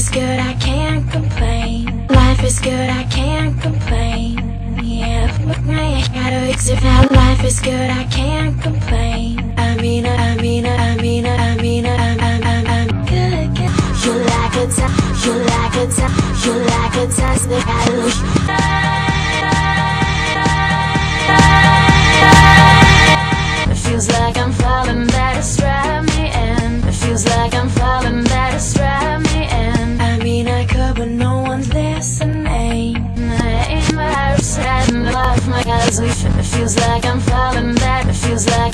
is good, I can't complain. Life is good, I can't complain. Yeah, I gotta exit now. Life is good, I can't complain. I mean, I mean, I mean, I mean, I'm, I'm, I'm, I'm good, good. You like it, you like it, you like it, that's the It But no one's listening. I ain't my sad and love my guys. It feels like I'm falling back. It feels like